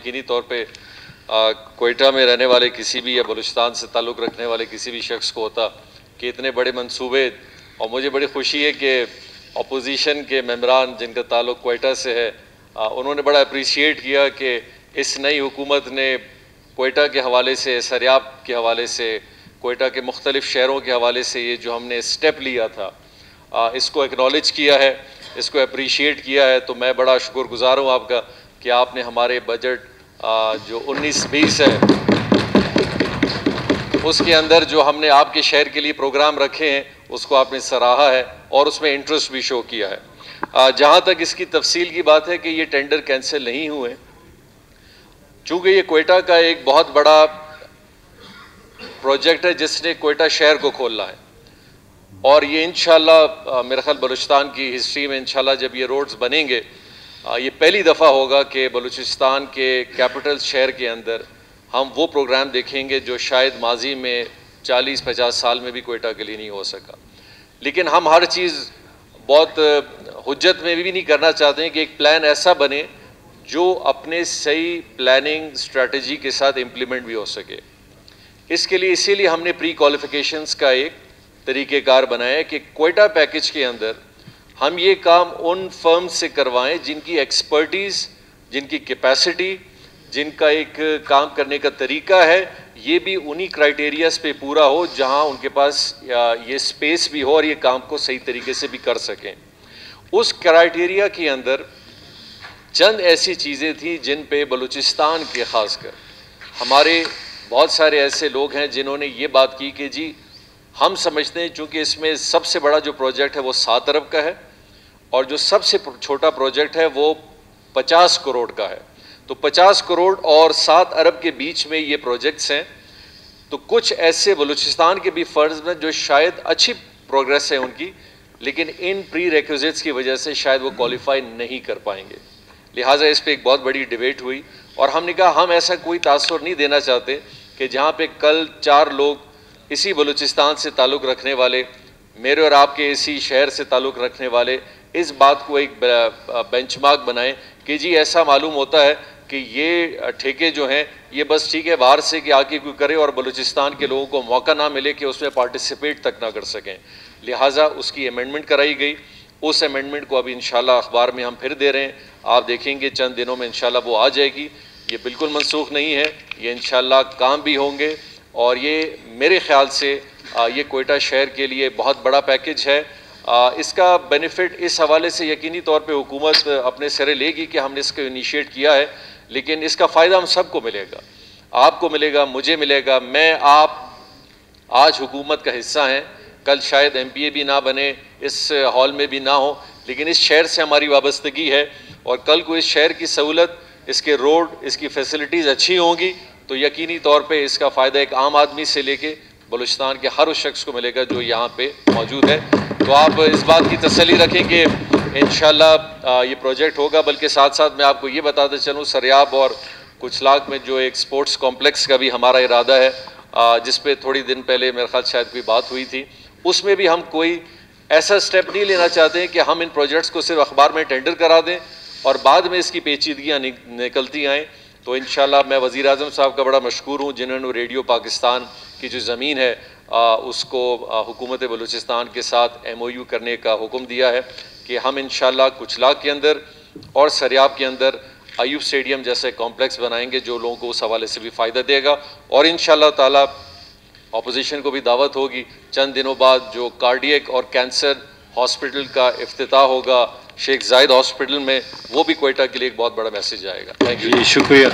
یقینی طور پہ کوئٹہ میں رہنے والے کسی بھی یا بلوچستان سے تعلق رکھنے والے کسی بھی شخص کو ہوتا کہ اتنے بڑے منصوبے، اور مجھے بڑی خوشی ہے کہ اپوزیشن کے ممبران جن کا تعلق کوئٹہ سے ہے انہوں نے بڑا اپریشیٹ کیا کہ اس نئی حکومت نے کوئٹہ کے حوالے سے، سریاب کے حوالے سے، کوئٹہ کے مختلف شہروں کے حوالے سے یہ جو ہم نے اسٹیپ لیا تھا اس کو اکنالج کیا ہے، اس کو اپریشیٹ کیا ہے۔ تو میں بڑا شکر گزار ہوں آپ کا کہ آپ نے ہمارے بجٹ جو انیس بیس ہے، اس کے اندر جو ہم نے آپ کے شہر کے لیے پروگرام رکھے ہیں، اس کو آپ نے سراہا ہے اور اس میں انٹرسٹ بھی شو کیا ہے۔ جہاں تک اس کی تفصیل کی بات ہے کہ یہ ٹینڈر کینسل نہیں ہوئے، چونکہ یہ کوئٹہ کا ایک بہت بڑا پروجیکٹ ہے، جس نے کوئٹہ شہر کو کھولنا ہے۔ اور یہ انشاءاللہ میرا خیال بلوچستان کی ہسٹری میں انشاءاللہ جب یہ روڈز بنیں گے یہ پہلی دفعہ ہوگا کہ بلوچستان کے کیپٹل شہر کے اندر ہم وہ پروگرام دیکھیں گے جو شاید ماضی میں چالیس پچاس سال میں بھی کوئٹہ کے لیے نہیں ہو سکا۔ لیکن ہم ہر چیز بہت حجت میں بھی نہیں کرنا چاہتے ہیں کہ ایک پلان ایسا بنے جو اپنے صحیح پلاننگ اسٹریٹجی کے ساتھ امپلیمنٹ بھی ہو سکے۔ اس کے لیے اسی لیے ہم نے پری کوالیفیکیشنز کا ایک طریقہ کار بنایا کہ کوئٹہ پیکج کے اندر ہم یہ کام ان فرم سے کروائیں جن کی ایکسپرٹیز جن کی کیپیسٹی جن کا ایک کام کرنے کا طریقہ ہے، یہ بھی انہی کرائٹیریاز پہ پورا ہو جہاں ان کے پاس یہ سپیس بھی ہو اور یہ کام کو صحیح طریقے سے بھی کر سکیں۔ اس کرائٹیریا کے اندر چند ایسی چیزیں تھیں جن پہ بلوچستان کے خاص کر ہمارے بہت سارے ایسے لوگ ہیں جنہوں نے یہ بات کی کہ جی ہم سمجھتے ہیں چونکہ اس میں سب سے بڑا جو پروجیکٹ ہے وہ سات ارب کا ہے۔ اور جو سب سے چھوٹا پروجیکٹ ہے وہ پچاس کروڑ کا ہے۔ تو پچاس کروڑ اور سات ارب کے بیچ میں یہ پروجیکٹس ہیں۔ تو کچھ ایسے بلوچستان کے بھی فرض میں جو شاید اچھی پروگریس ہے ان کی، لیکن ان پری ریکوزٹس کی وجہ سے شاید وہ کوالیفائی نہیں کر پائیں گے۔ لہٰذا اس پہ ایک بہت بڑی ڈیبیٹ ہوئی۔ اور ہم نے کہا، ہم ایسا کوئی تاثر نہیں دینا چاہتے کہ جہاں پہ کل چار لوگ اسی بلوچستان سے تعلق رکھنے والے، میرے اور آپ کے اسی شہر سے تعلق رکھنے والے اس بات کو ایک بینچ مارک بنائیں کہ جی ایسا معلوم ہوتا ہے کہ یہ ٹھیکے جو ہیں یہ بس ٹھیک ہے باہر سے کہ آگے کوئی کرے اور بلوچستان کے لوگوں کو موقع نہ ملے کہ اس میں پارٹیسپیٹ تک نہ کر سکیں۔ لہٰذا اس کی امینڈمنٹ کرائی گئی۔ اس امینڈمنٹ کو ابھی انشاءاللہ اخبار میں ہم پھر دے رہے ہیں۔ آپ دیکھیں گے چند دنوں میں انشاءاللہ وہ آ جائے گی۔ یہ بالکل منسوخ نہیں ہے۔ یہ انشاءاللہ کام بھی ہوں گے۔ اور یہ میرے خیال سے یہ کوئٹہ شہر کے لیے بہت بڑا پیکج ہے۔ اس کا بینیفٹ اس حوالے سے یقینی طور پہ حکومت اپنے سرے لے گی کہ ہم نے اس کو انیشیٹ کیا ہے، لیکن اس کا فائدہ ہم سب کو ملے گا۔ آپ کو ملے گا، مجھے ملے گا، میں، آپ، آج حکومت کا حصہ ہیں۔ کل شاید ایم پی اے بھی نہ بنے، اس ہال میں بھی نہ ہو لیکن اس شہر سے ہماری وابستگی ہے۔ اور کل کو اس شہر کی سہولت، اس کے روڈ، اس کی فیسلٹیز اچھی ہوں گی، تو یقینی طور پہ اس کا فائدہ ایک عام آدمی سے لے کے بلوچستان کے ہر اس شخص کو ملے گا جو یہاں پہ موجود ہے۔ تو آپ اس بات کی تسلی رکھیں کہ انشاءاللہ یہ پروجیکٹ ہوگا، بلکہ ساتھ ساتھ میں آپ کو یہ بتاتے چلوں، سریاب اور کچھ لاکھ میں جو ایک سپورٹس کمپلیکس کا بھی ہمارا ارادہ ہے جس پہ تھوڑی دن پہلے میرے خیال شاید کوئی بات ہوئی تھی، اس میں بھی ہم کوئی ایسا سٹیپ نہیں لینا چاہتے ہیں کہ ہم ان پروجیکٹس کو صرف اخبار میں ٹینڈر کرا دیں اور بعد میں اس کی پیچیدگیاں نکلتی آئیں۔ تو انشاءاللہ میں وزیر اعظم صاحب کا بڑا مشکور ہوں، جنہوں نے ریڈیو پاکستان کی جو زمین ہے اس کو حکومت بلوچستان کے ساتھ ایم او یو کرنے کا حکم دیا ہے کہ ہم انشاءاللہ کچھ لاکھ کے اندر اور سریاب کے اندر ایوب سٹیڈیم جیسے کمپلیکس بنائیں گے جو لوگوں کو اس حوالے سے بھی فائدہ دے گا اور انشاءاللہ تعالی اپوزیشن کو بھی دعوت ہوگی۔ چند دنوں بعد جو کارڈیک اور کینسر ہاسپٹل کا افتتاح ہوگا شیخ زائد ہاسپٹل میں وہ بھی کوئٹہ کے لیے ایک بہت بڑا میسیج آئے گا۔ تھینک یو جی، شکریہ۔